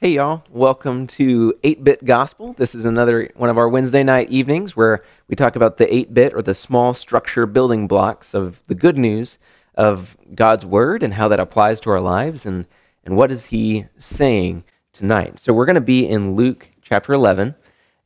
Hey, y'all. Welcome to 8 Bit Gospel. This is another one of our Wednesday night evenings where we talk about the 8 bit or the small structure building blocks of the good news of God's Word and how that applies to our lives and, and what is He saying tonight. So, we're going to be in Luke chapter 11,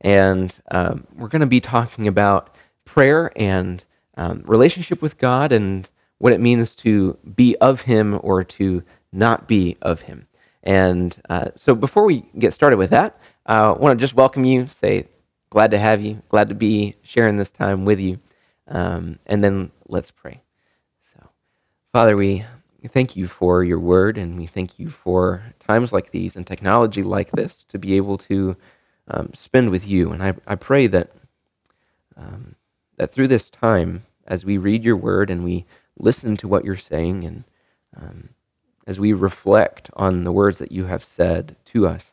and um, we're going to be talking about prayer and um, relationship with God and what it means to be of Him or to not be of Him. And uh, so before we get started with that, I uh, want to just welcome you, say, glad to have you, glad to be sharing this time with you. Um, and then let's pray. So, Father, we thank you for your word, and we thank you for times like these and technology like this to be able to um, spend with you. And I, I pray that, um, that through this time, as we read your word and we listen to what you're saying and um, as we reflect on the words that you have said to us,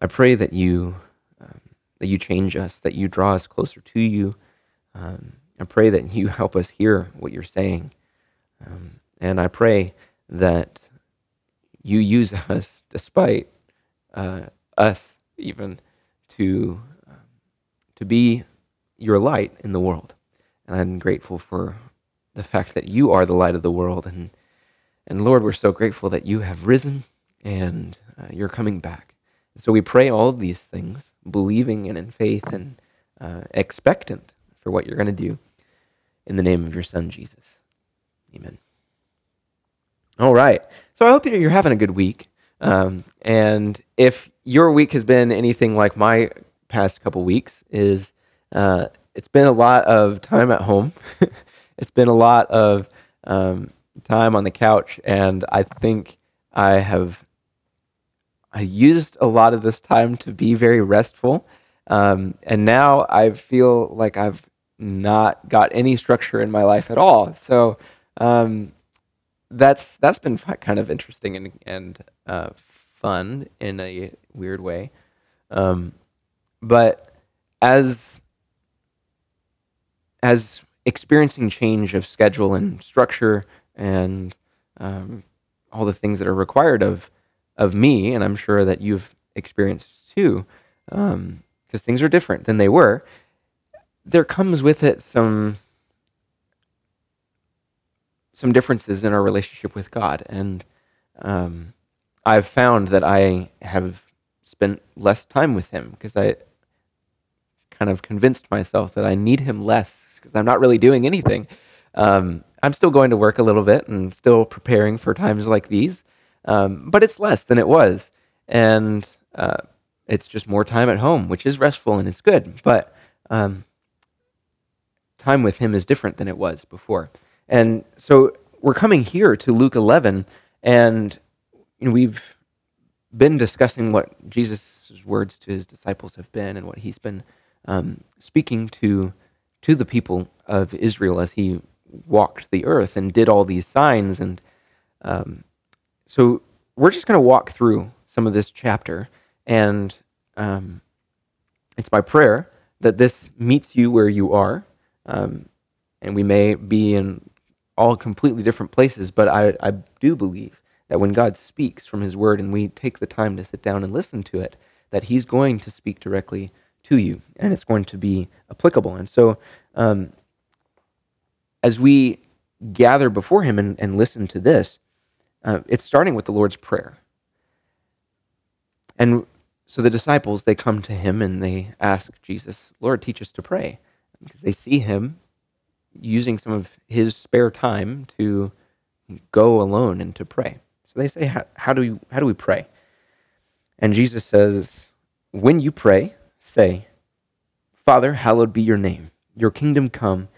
I pray that you um, that you change us, that you draw us closer to you. Um, I pray that you help us hear what you're saying, um, and I pray that you use us, despite uh, us, even to um, to be your light in the world. And I'm grateful for the fact that you are the light of the world and and Lord, we're so grateful that you have risen and uh, you're coming back. So we pray all of these things, believing and in faith and uh, expectant for what you're going to do in the name of your Son, Jesus. Amen. All right. So I hope you're having a good week. Um, and if your week has been anything like my past couple weeks, is uh, it's been a lot of time at home. it's been a lot of um, time on the couch, and I think I have I used a lot of this time to be very restful, um, and now I feel like I've not got any structure in my life at all. So um, that's that's been kind of interesting and and uh, fun in a weird way. Um, but as as experiencing change of schedule and structure and um, all the things that are required of of me, and I'm sure that you've experienced too, because um, things are different than they were. There comes with it some some differences in our relationship with God, and um, I've found that I have spent less time with Him because I kind of convinced myself that I need Him less because I'm not really doing anything. Um, I'm still going to work a little bit and still preparing for times like these, um, but it's less than it was. And uh, it's just more time at home, which is restful and it's good. But um, time with Him is different than it was before. And so we're coming here to Luke 11, and you know, we've been discussing what Jesus' words to his disciples have been and what he's been um, speaking to to the people of Israel as he walked the earth and did all these signs. And um, so we're just going to walk through some of this chapter. And um, it's my prayer that this meets you where you are. Um, and we may be in all completely different places, but I, I do believe that when God speaks from his word and we take the time to sit down and listen to it, that he's going to speak directly to you and it's going to be applicable. And so um, as we gather before Him and, and listen to this, uh, it's starting with the Lord's Prayer. And so the disciples, they come to Him and they ask Jesus, Lord, teach us to pray. Because they see Him using some of His spare time to go alone and to pray. So they say, how, how, do, we, how do we pray? And Jesus says, When you pray, say, Father, hallowed be your name. Your kingdom come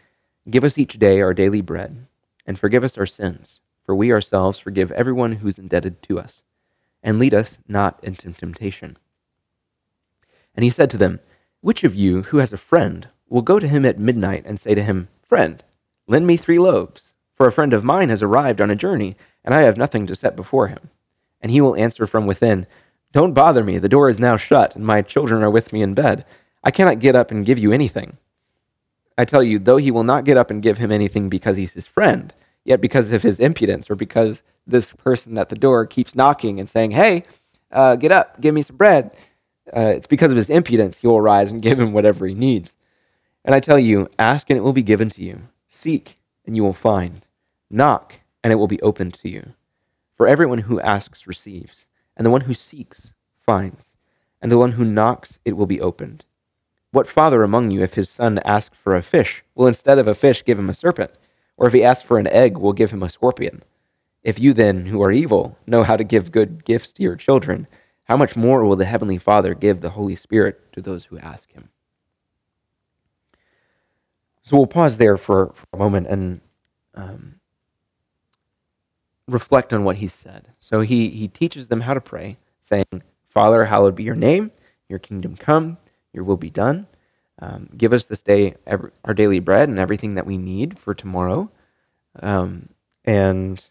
Give us each day our daily bread, and forgive us our sins, for we ourselves forgive everyone who is indebted to us. And lead us not into temptation. And he said to them, Which of you who has a friend will go to him at midnight and say to him, Friend, lend me three loaves, for a friend of mine has arrived on a journey, and I have nothing to set before him? And he will answer from within, Don't bother me, the door is now shut, and my children are with me in bed. I cannot get up and give you anything. I tell you, though he will not get up and give him anything because he's his friend, yet because of his impudence or because this person at the door keeps knocking and saying, Hey, uh, get up, give me some bread. Uh, it's because of his impudence he will rise and give him whatever he needs. And I tell you, ask and it will be given to you. Seek and you will find. Knock and it will be opened to you. For everyone who asks receives, and the one who seeks finds, and the one who knocks it will be opened. What father among you, if his son asks for a fish, will instead of a fish give him a serpent? Or if he asks for an egg, will give him a scorpion? If you then, who are evil, know how to give good gifts to your children, how much more will the Heavenly Father give the Holy Spirit to those who ask him? So we'll pause there for, for a moment and um, reflect on what he said. So he, he teaches them how to pray, saying, Father, hallowed be your name, your kingdom come, your will be done. Um, give us this day every, our daily bread and everything that we need for tomorrow. Um, and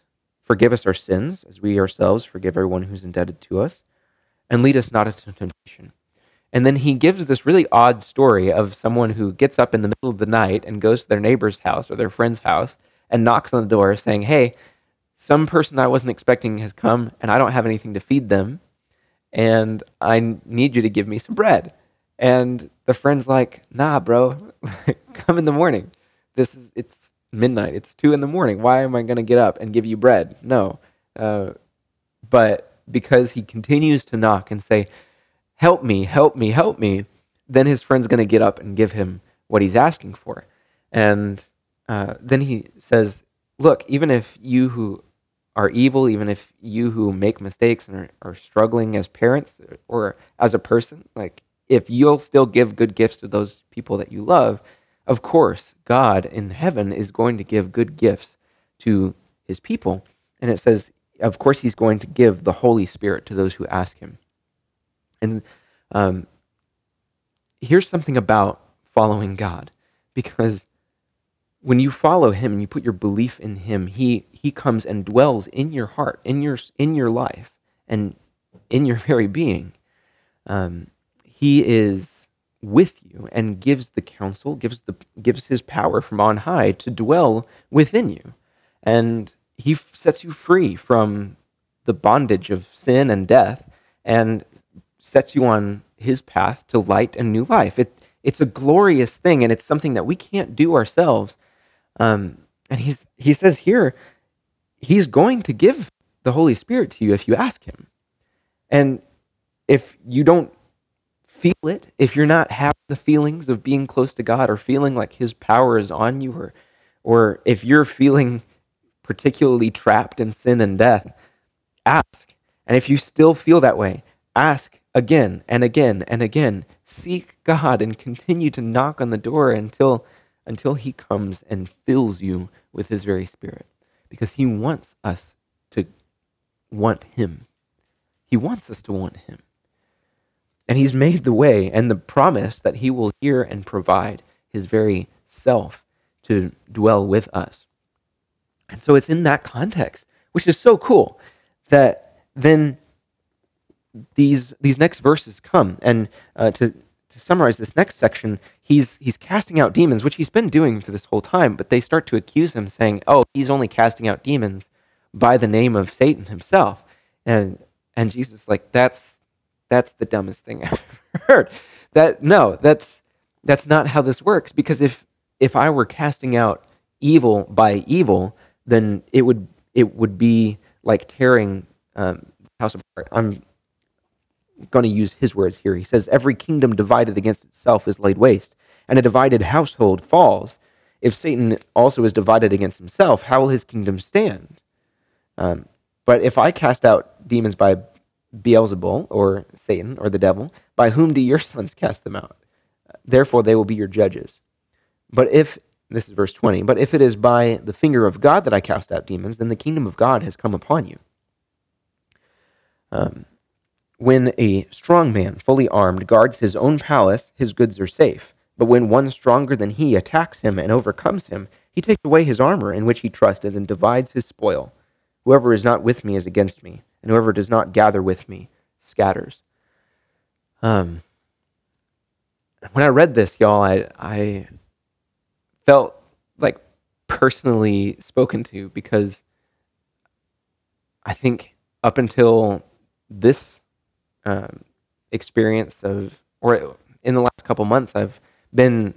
forgive us our sins as we ourselves forgive everyone who's indebted to us. And lead us not into temptation. And then he gives this really odd story of someone who gets up in the middle of the night and goes to their neighbor's house or their friend's house and knocks on the door saying, Hey, some person I wasn't expecting has come and I don't have anything to feed them. And I need you to give me some bread. And the friend's like, nah, bro, come in the morning. This is, it's midnight. It's two in the morning. Why am I going to get up and give you bread? No. Uh, but because he continues to knock and say, help me, help me, help me, then his friend's going to get up and give him what he's asking for. And uh, then he says, look, even if you who are evil, even if you who make mistakes and are, are struggling as parents or as a person, like if you'll still give good gifts to those people that you love, of course, God in heaven is going to give good gifts to his people. And it says, of course, he's going to give the Holy Spirit to those who ask him. And um, here's something about following God, because when you follow him and you put your belief in him, he, he comes and dwells in your heart, in your, in your life, and in your very being. Um, he is with you and gives the counsel, gives the gives his power from on high to dwell within you. And he sets you free from the bondage of sin and death and sets you on his path to light and new life. It, it's a glorious thing, and it's something that we can't do ourselves. Um, and he's, he says here, he's going to give the Holy Spirit to you if you ask him. And if you don't feel it, if you're not having the feelings of being close to God or feeling like His power is on you, or, or if you're feeling particularly trapped in sin and death, ask. And if you still feel that way, ask again and again and again. Seek God and continue to knock on the door until, until He comes and fills you with His very Spirit. Because He wants us to want Him. He wants us to want Him. And he's made the way and the promise that he will hear and provide his very self to dwell with us. And so it's in that context, which is so cool, that then these, these next verses come. And uh, to, to summarize this next section, he's, he's casting out demons, which he's been doing for this whole time, but they start to accuse him, saying, oh, he's only casting out demons by the name of Satan himself. And, and Jesus, like, that's, that's the dumbest thing I've ever heard. That no, that's that's not how this works. Because if if I were casting out evil by evil, then it would it would be like tearing um, house apart. I'm going to use his words here. He says, "Every kingdom divided against itself is laid waste, and a divided household falls. If Satan also is divided against himself, how will his kingdom stand?" Um, but if I cast out demons by Beelzebul, or Satan, or the devil, by whom do your sons cast them out? Therefore, they will be your judges. But if, this is verse 20, but if it is by the finger of God that I cast out demons, then the kingdom of God has come upon you. Um, when a strong man, fully armed, guards his own palace, his goods are safe. But when one stronger than he attacks him and overcomes him, he takes away his armor in which he trusted and divides his spoil. Whoever is not with me is against me and whoever does not gather with me scatters. Um, when I read this, y'all, I, I felt like personally spoken to because I think up until this um, experience of, or in the last couple months, I've been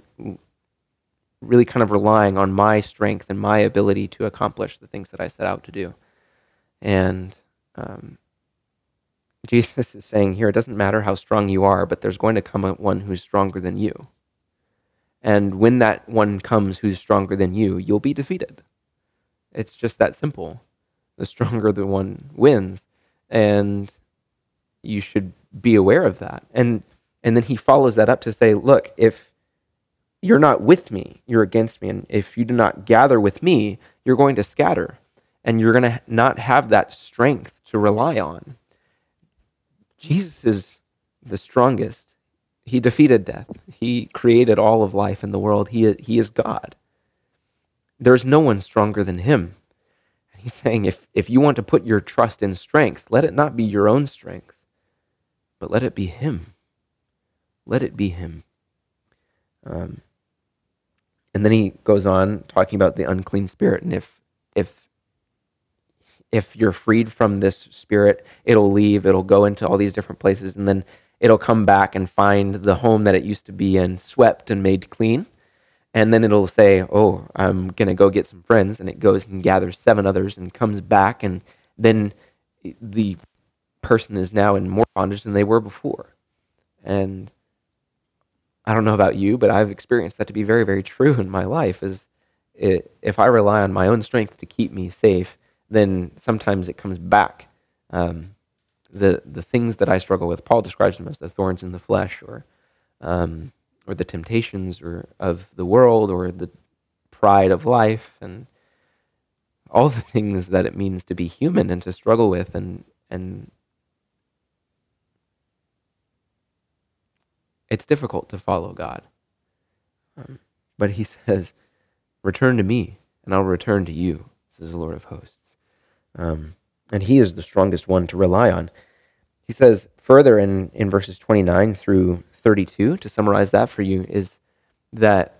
really kind of relying on my strength and my ability to accomplish the things that I set out to do. And um, Jesus is saying here, it doesn't matter how strong you are, but there's going to come a one who's stronger than you. And when that one comes who's stronger than you, you'll be defeated. It's just that simple. The stronger the one wins. And you should be aware of that. And and then he follows that up to say, look, if you're not with me, you're against me. And if you do not gather with me, you're going to scatter. And you're going to not have that strength to rely on. Jesus is the strongest. He defeated death. He created all of life in the world. He, he is God. There's no one stronger than him. And he's saying if, if you want to put your trust in strength, let it not be your own strength, but let it be him. Let it be him. Um, and then he goes on talking about the unclean spirit. And if, if, if you're freed from this spirit, it'll leave, it'll go into all these different places, and then it'll come back and find the home that it used to be in swept and made clean. And then it'll say, Oh, I'm going to go get some friends. And it goes and gathers seven others and comes back. And then the person is now in more bondage than they were before. And I don't know about you, but I've experienced that to be very, very true in my life. Is it, if I rely on my own strength to keep me safe, then sometimes it comes back. Um, the the things that I struggle with. Paul describes them as the thorns in the flesh, or um, or the temptations, or of the world, or the pride of life, and all the things that it means to be human and to struggle with, and and it's difficult to follow God. Um, but He says, "Return to me, and I'll return to you," says the Lord of hosts. Um, and he is the strongest one to rely on. He says further in, in verses 29 through 32, to summarize that for you, is that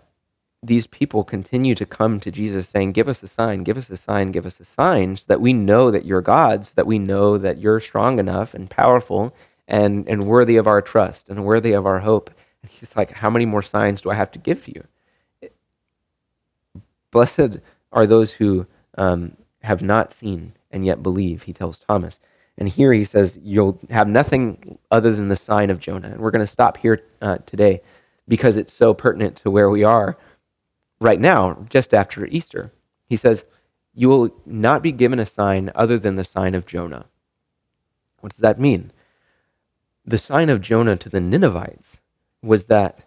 these people continue to come to Jesus saying, Give us a sign, give us a sign, give us a sign, so that we know that you're God's, that we know that you're strong enough and powerful and, and worthy of our trust and worthy of our hope. And he's like, How many more signs do I have to give you? Blessed are those who um, have not seen and yet believe, he tells Thomas. And here he says, You'll have nothing other than the sign of Jonah. And we're going to stop here uh, today because it's so pertinent to where we are right now, just after Easter. He says, You will not be given a sign other than the sign of Jonah. What does that mean? The sign of Jonah to the Ninevites was that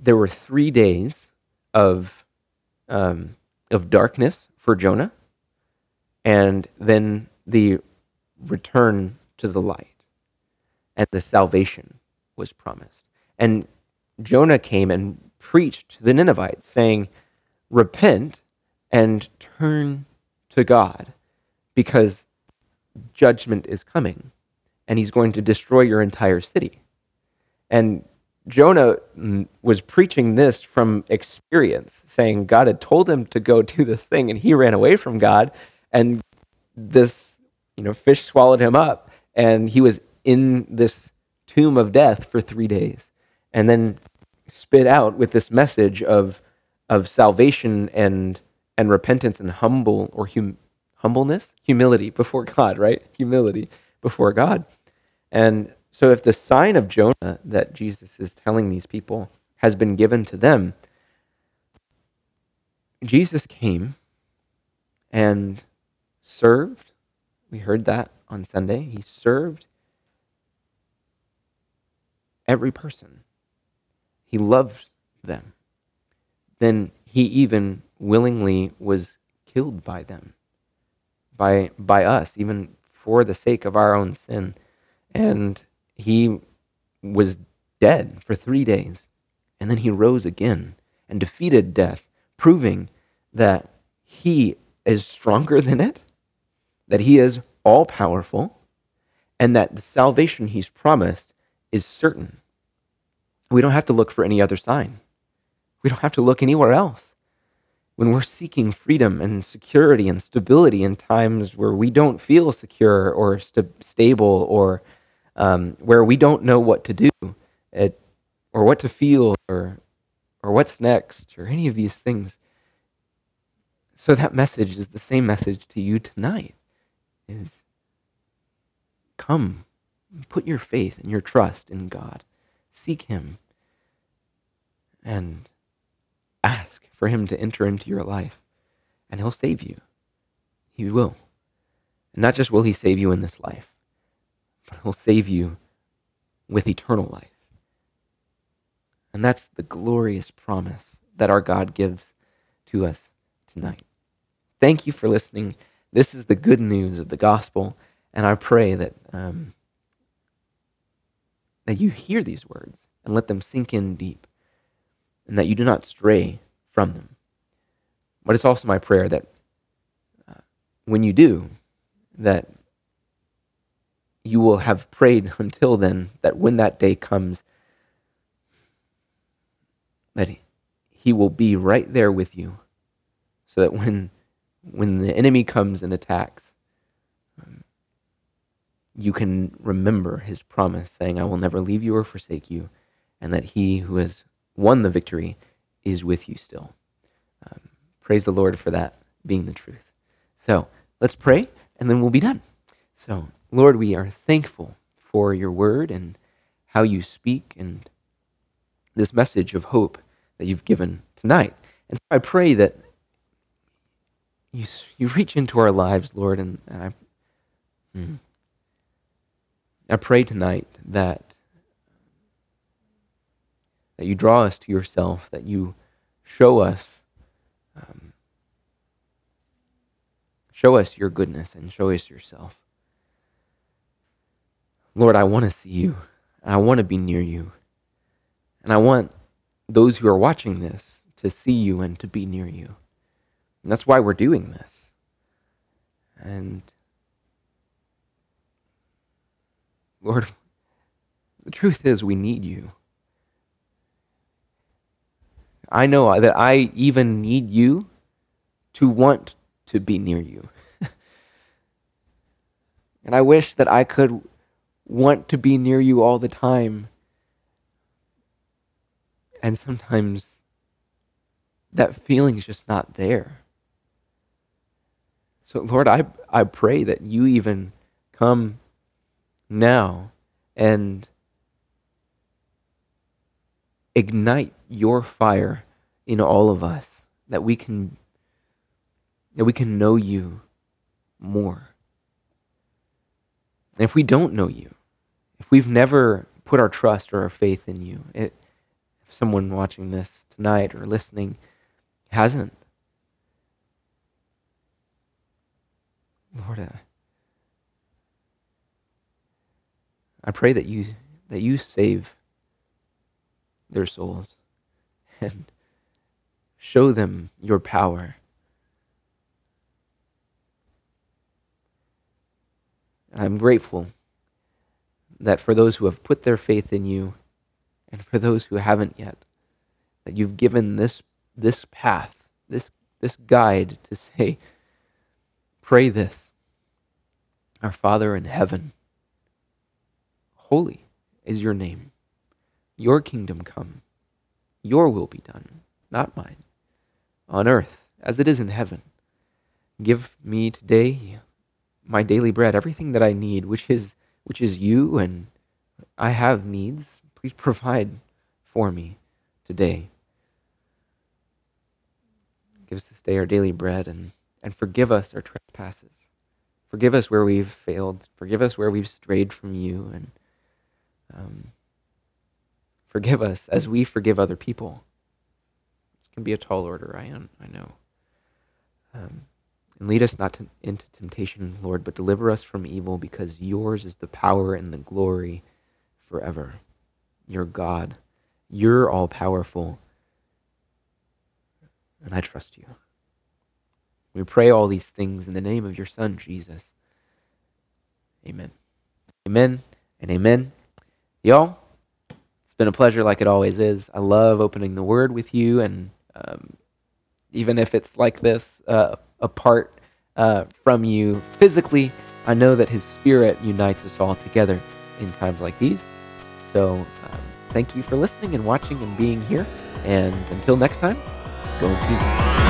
there were three days of, um, of darkness for Jonah and then the return to the light and the salvation was promised. And Jonah came and preached to the Ninevites, saying, Repent and turn to God because judgment is coming and he's going to destroy your entire city. And Jonah mm, was preaching this from experience, saying God had told him to go do this thing and he ran away from God and this you know fish swallowed him up and he was in this tomb of death for 3 days and then spit out with this message of of salvation and and repentance and humble or hum, humbleness? Humility before God right? Humility before God. And so if the sign of Jonah that Jesus is telling these people has been given to them Jesus came and served. We heard that on Sunday. He served every person, he loved them. Then he even willingly was killed by them, by, by us, even for the sake of our own sin. And he was dead for three days. And then he rose again and defeated death, proving that he is stronger than it that he is all powerful and that the salvation he's promised is certain. We don't have to look for any other sign. We don't have to look anywhere else. When we're seeking freedom and security and stability in times where we don't feel secure or st- stable or um, where we don't know what to do at, or what to feel or, or what's next or any of these things. So that message is the same message to you tonight is come, put your faith and your trust in God. Seek him and ask for him to enter into your life and he'll save you. He will. And not just will he save you in this life, but he'll save you with eternal life. And that's the glorious promise that our God gives to us tonight. Thank you for listening. This is the good news of the gospel, and I pray that um, that you hear these words and let them sink in deep, and that you do not stray from them. But it's also my prayer that uh, when you do, that you will have prayed until then, that when that day comes, that he will be right there with you, so that when when the enemy comes and attacks, you can remember his promise, saying, "I will never leave you or forsake you," and that he who has won the victory is with you still. Um, praise the Lord for that being the truth. So let's pray, and then we'll be done. So, Lord, we are thankful for your word and how you speak and this message of hope that you've given tonight. And I pray that you, you reach into our lives, Lord, and, and I, hmm, I pray tonight that that you draw us to yourself, that you show us um, show us your goodness and show us yourself. Lord, I want to see you, and I want to be near you, and I want those who are watching this to see you and to be near you. And that's why we're doing this. And Lord, the truth is we need you. I know that I even need you to want to be near you. and I wish that I could want to be near you all the time. And sometimes that feeling is just not there. So, Lord, I, I pray that you even come now and ignite your fire in all of us that we can that we can know you more. And if we don't know you, if we've never put our trust or our faith in you, it, if someone watching this tonight or listening hasn't, Lord, uh, I pray that you that you save their souls and show them your power. I'm grateful that for those who have put their faith in you and for those who haven't yet, that you've given this, this path, this, this guide to say, pray this. Our Father in heaven, holy is your name. Your kingdom come. Your will be done, not mine, on earth as it is in heaven. Give me today my daily bread, everything that I need, which is which is you, and I have needs. Please provide for me today. Give us this day our daily bread and, and forgive us our trespasses. Forgive us where we've failed. Forgive us where we've strayed from you. And um, forgive us as we forgive other people. It can be a tall order, I, I know. Um, and lead us not to, into temptation, Lord, but deliver us from evil, because yours is the power and the glory forever. You're God. You're all powerful. And I trust you. We pray all these things in the name of your Son, Jesus. Amen. Amen and amen. Y'all, it's been a pleasure like it always is. I love opening the Word with you and um, even if it's like this, uh, apart uh, from you physically, I know that His Spirit unites us all together in times like these. So um, thank you for listening and watching and being here. And until next time, go in peace.